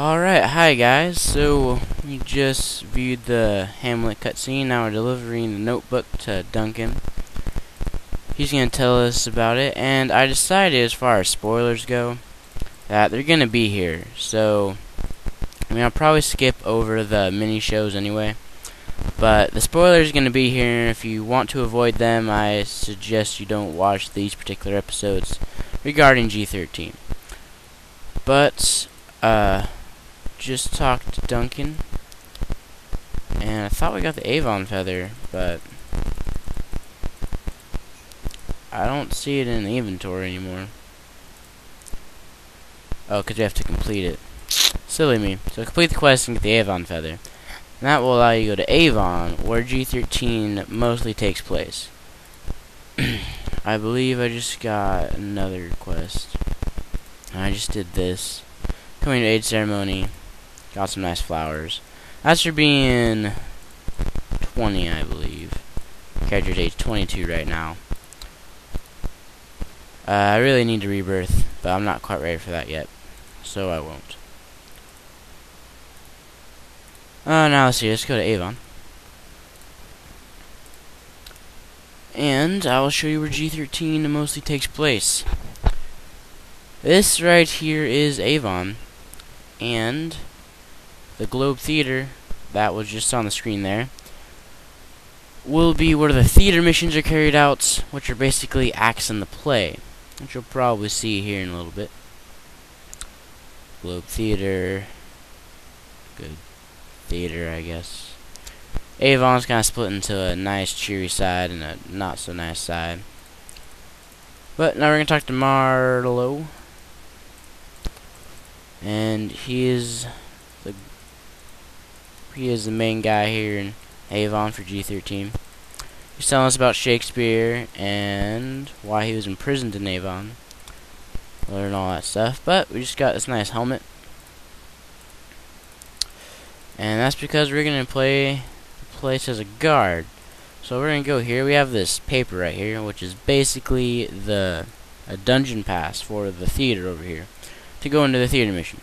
Alright, hi guys. So, we just viewed the Hamlet cutscene. Now we're delivering the notebook to Duncan. He's going to tell us about it. And I decided, as far as spoilers go, that they're going to be here. So, I mean, I'll probably skip over the mini shows anyway. But the spoilers are going to be here. If you want to avoid them, I suggest you don't watch these particular episodes regarding G13. But, uh just talked to Duncan. And I thought we got the Avon feather, but I don't see it in the inventory anymore. Oh, because you have to complete it. Silly me. So complete the quest and get the Avon feather. And that will allow you to go to Avon, where G13 mostly takes place. I believe I just got another quest. I just did this. Coming to age ceremony. Got some nice flowers. As for being 20, I believe. Character's age 22 right now. Uh, I really need to rebirth, but I'm not quite ready for that yet. So I won't. Uh, now let's see, let's go to Avon. And I will show you where G13 mostly takes place. This right here is Avon. And the Globe Theater, that was just on the screen there, will be where the theater missions are carried out, which are basically acts in the play, which you'll probably see here in a little bit. Globe Theater, good theater, I guess. Avon's kind of split into a nice cheery side and a not so nice side. But now we're going to talk to Marlowe. And he is he is the main guy here in Avon for G13. He's telling us about Shakespeare and why he was imprisoned in Avon. Learn all that stuff. But we just got this nice helmet. And that's because we're going to play the place as a guard. So we're going to go here. We have this paper right here, which is basically the a dungeon pass for the theater over here to go into the theater mission.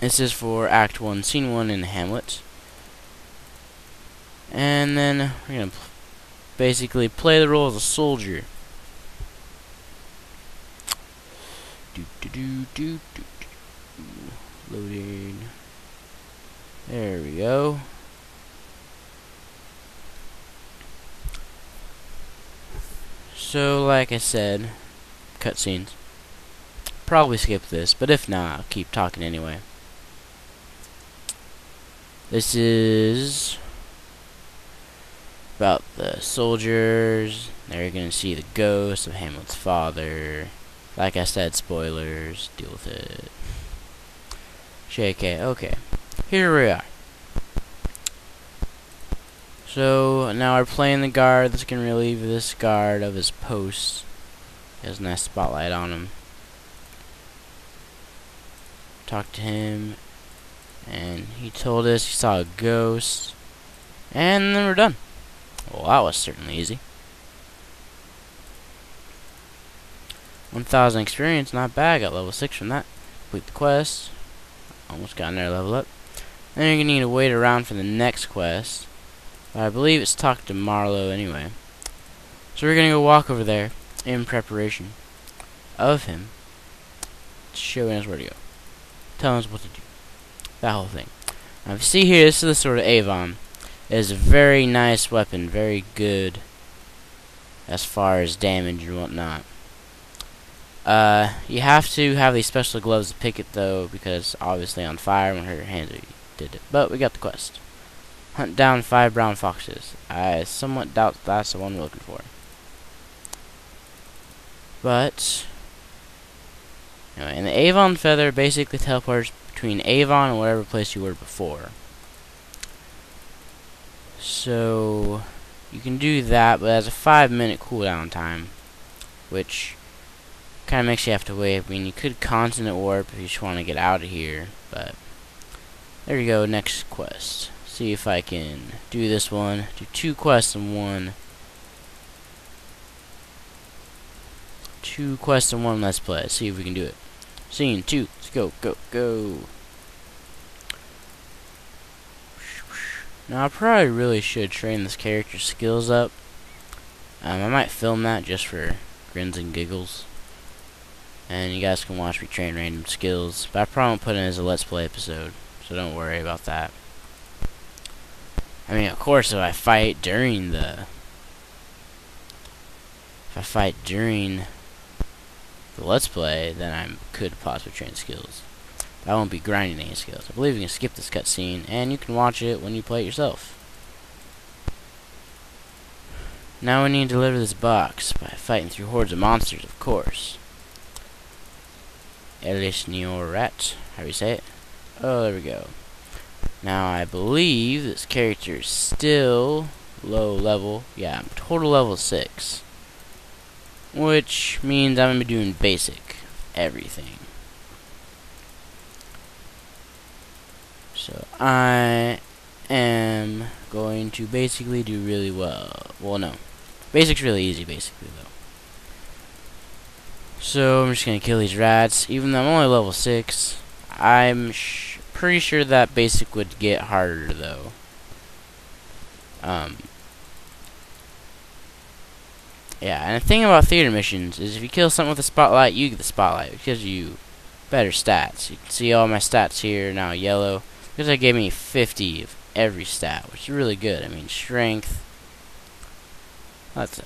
This is for Act 1, Scene 1 in Hamlet. And then we're going to basically play the role as a soldier. Do, do, do, do, do, do. Loading. There we go. So, like I said, cutscenes. Probably skip this, but if not, I'll keep talking anyway. This is about the soldiers. They're going to see the ghost of Hamlet's father. Like I said, spoilers. Deal with it. JK. Okay. Here we are. So, now we're playing the guard that's going to relieve this guard of his post. He has a nice spotlight on him. Talk to him. And he told us he saw a ghost. And then we're done. Well, that was certainly easy. 1,000 experience, not bad. Got level 6 from that. Complete the quest. Almost got another level up. Then you're going to need to wait around for the next quest. But I believe it's talk to Marlowe anyway. So we're going to go walk over there in preparation of him showing us where to go. Telling us what to do. That whole thing. Now if you see here, this is the sort of Avon. It is a very nice weapon, very good as far as damage and whatnot. Uh, you have to have these special gloves to pick it though, because obviously on fire when her hands did it. But we got the quest. Hunt down five brown foxes. I somewhat doubt that's the one we're looking for. But, anyway, and the Avon feather basically teleports between Avon and whatever place you were before. So, you can do that, but it has a 5 minute cooldown time, which kind of makes you have to wait. I mean, you could continent warp if you just want to get out of here, but there you go, next quest. See if I can do this one. Do two quests in one. Two quests in one, let's play. See if we can do it. Scene two, let's go, go, go. Now I probably really should train this character's skills up. Um, I might film that just for grins and giggles. And you guys can watch me train random skills. But I probably won't put it as a Let's Play episode. So don't worry about that. I mean, of course, if I fight during the... If I fight during the Let's Play, then I could possibly train skills. I won't be grinding any skills. I believe you can skip this cutscene, and you can watch it when you play it yourself. Now we need to deliver this box by fighting through hordes of monsters, of course. Elisneorat, how do you say it? Oh, there we go. Now I believe this character is still low level. Yeah, I'm total level 6. Which means I'm going to be doing basic everything. So I am going to basically do really well. Well, no. Basic's really easy, basically, though. So I'm just going to kill these rats. Even though I'm only level 6, I'm pretty sure that basic would get harder, though. Um, yeah, and the thing about theater missions is if you kill something with a spotlight, you get the spotlight because you better stats. You can see all my stats here now yellow. Because they gave me 50 of every stat, which is really good. I mean, strength. That's a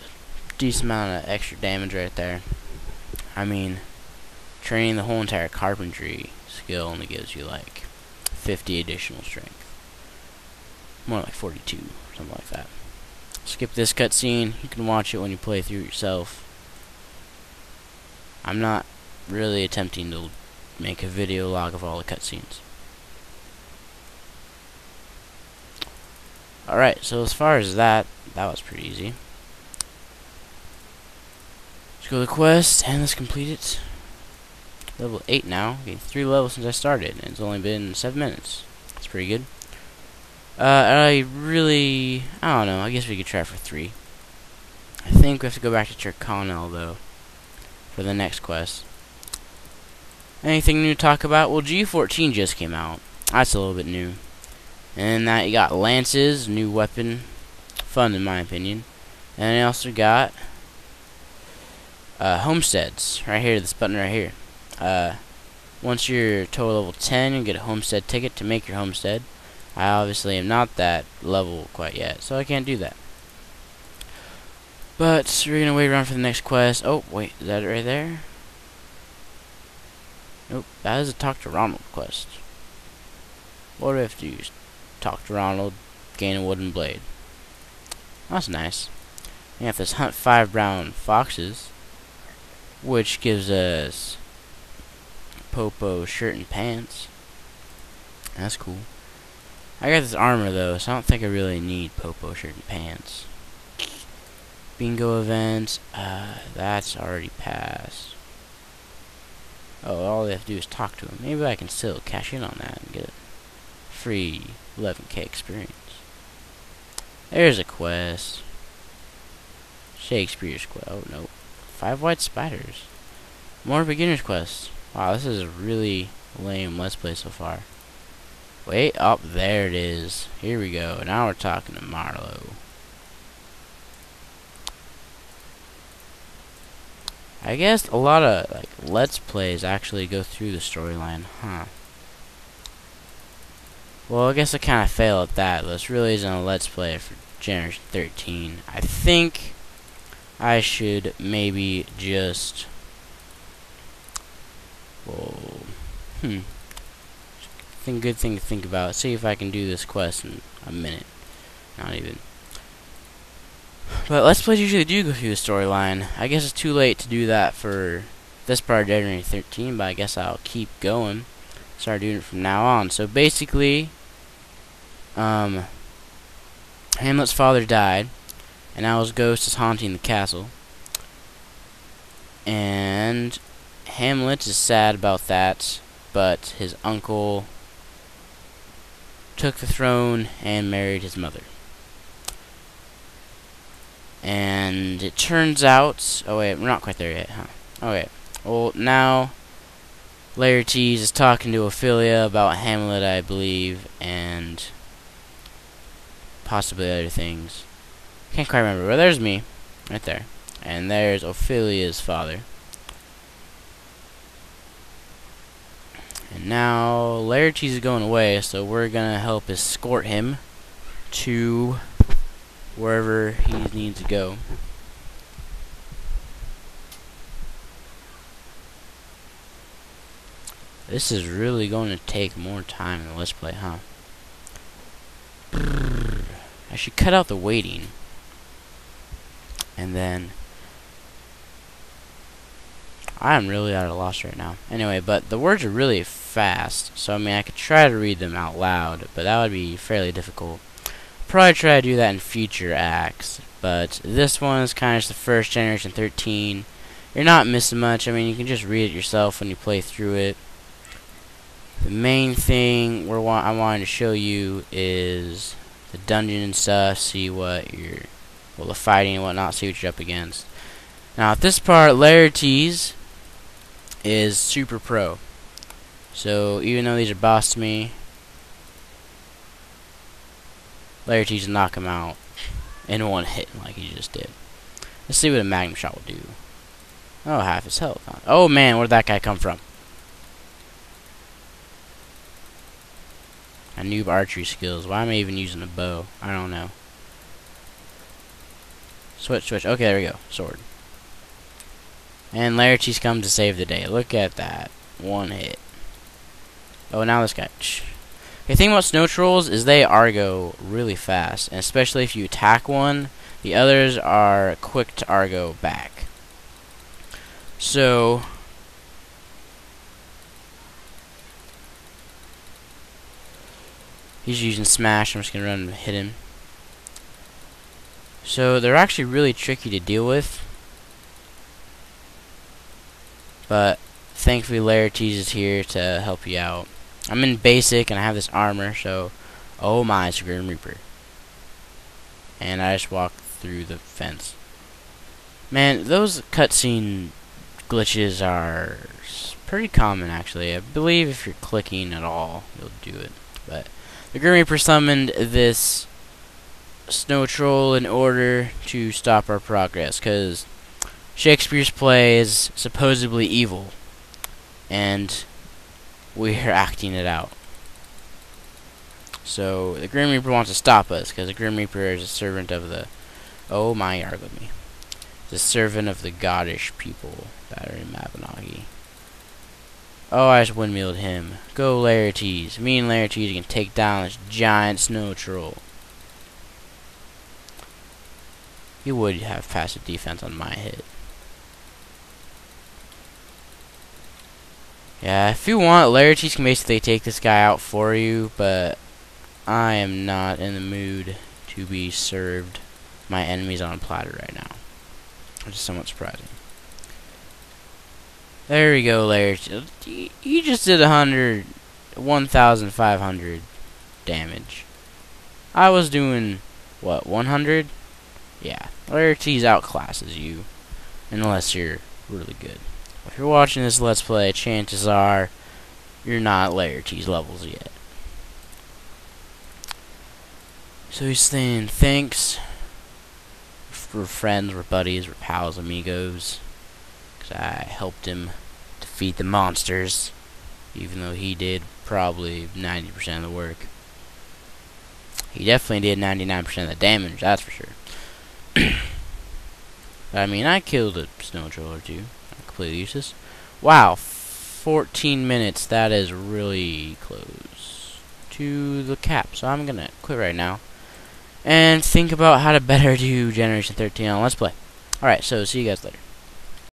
decent amount of extra damage right there. I mean, training the whole entire carpentry skill only gives you like 50 additional strength. More like 42, something like that. Skip this cutscene. You can watch it when you play through yourself. I'm not really attempting to make a video log of all the cutscenes. Alright, so as far as that, that was pretty easy. Let's go to the quest, and let's complete it. Level 8 now. Getting 3 levels since I started, and it's only been 7 minutes. That's pretty good. Uh, I really... I don't know, I guess we could try for 3. I think we have to go back to Tir Chonaill, though, for the next quest. Anything new to talk about? Well, G14 just came out. That's a little bit new. And that you got lances, new weapon, fun in my opinion. And you also got uh, homesteads right here. This button right here. Uh, once you're total level 10, you get a homestead ticket to make your homestead. I obviously am not that level quite yet, so I can't do that. But we're gonna wait around for the next quest. Oh wait, is that it right there? Nope, that is a talk to Ronald quest. What do we have to use? Talk to Ronald, gain a wooden blade. That's nice. We have to hunt five brown foxes, which gives us Popo shirt and pants. That's cool. I got this armor though, so I don't think I really need Popo shirt and pants. Bingo events, uh, that's already passed. Oh, all they have to do is talk to him. Maybe I can still cash in on that and get free 11k experience. There's a quest. Shakespeare's quest. Oh, no. Five white spiders. More beginner's quests. Wow, this is a really lame let's play so far. Wait, up oh, there it is. Here we go. Now we're talking to Marlowe. I guess a lot of like let's plays actually go through the storyline, huh? Well, I guess I kind of fail at that. This really isn't a let's play for Generation 13. I think I should maybe just. Whoa. Hmm. Think good thing to think about. See if I can do this quest in a minute. Not even. But Let's Plays usually do go through the storyline. I guess it's too late to do that for this part of January 13, but I guess I'll keep going. Start doing it from now on. So basically, um, Hamlet's father died, and now his ghost is haunting the castle. And Hamlet is sad about that, but his uncle took the throne and married his mother. And it turns out... Oh, wait, we're not quite there yet, huh? Okay. Well, now... Laertes is talking to Ophelia about Hamlet, I believe, and possibly other things. Can't quite remember. But there's me, right there, and there's Ophelia's father. And now Laertes is going away, so we're gonna help escort him to wherever he needs to go. This is really going to take more time in the Let's Play, huh? I should cut out the waiting. And then... I am really at a loss right now. Anyway, but the words are really fast, so I mean I could try to read them out loud, but that would be fairly difficult. Probably try to do that in future acts, but this one is kind of just the first Generation 13. You're not missing much, I mean you can just read it yourself when you play through it. The main thing we're wa I wanted to show you is the dungeon and stuff, see what you're, well, the fighting and whatnot, see what you're up against. Now, at this part, Laertes is super pro. So, even though these are boss to me, Laertes will knock him out in one hit, like he just did. Let's see what a Magnum Shot will do. Oh, half his health. Oh, man, where did that guy come from? A noob archery skills. Why am I even using a bow? I don't know. Switch, switch. Okay, there we go. Sword. And Laertes comes to save the day. Look at that. One hit. Oh, now this guy. The thing about snow trolls is they aggro really fast. And especially if you attack one, the others are quick to aggro back. So, He's using smash. I'm just going to run and hit him. So they're actually really tricky to deal with. But thankfully Laertes is here to help you out. I'm in basic and I have this armor, so oh my, it's a Grim Reaper. And I just walk through the fence. Man, those cutscene glitches are pretty common actually. I believe if you're clicking at all, you'll do it. But the Grim Reaper summoned this snow troll in order to stop our progress, because Shakespeare's play is supposedly evil, and we're acting it out. So the Grim Reaper wants to stop us, because the Grim Reaper is a servant of the... Oh my, argue me. The servant of the Goddish people that are in Mabinogi. Oh, I just windmilled him. Go Laertes. Me and Laertes can take down this giant snow troll. He would have passive defense on my hit. Yeah, if you want, Laertes can basically take this guy out for you, but I am not in the mood to be served my enemies on a platter right now. Which is somewhat surprising. There we go, Larry. You just did a hundred, one thousand five hundred damage. I was doing what, one hundred? Yeah, Laertes outclasses you, unless you're really good. If you're watching this Let's Play, chances are you're not Laertes levels yet. So he's saying thanks. We're friends, we're buddies, we're pals, amigos. I helped him defeat the monsters, even though he did probably 90% of the work. He definitely did 99% of the damage, that's for sure. I mean, I killed a snow troll or two. Completely useless. Wow, 14 minutes. That is really close to the cap. So I'm going to quit right now and think about how to better do Generation 13 on Let's Play. Alright, so see you guys later.